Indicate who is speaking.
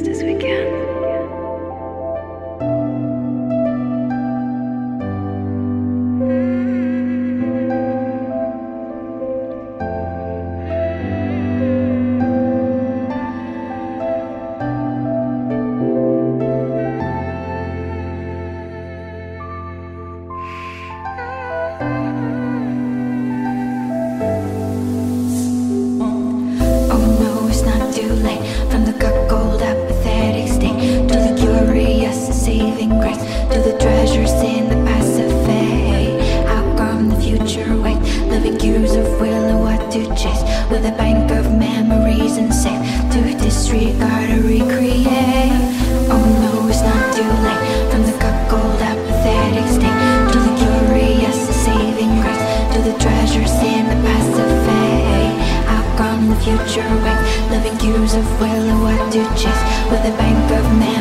Speaker 1: fast as we can. the bank of man.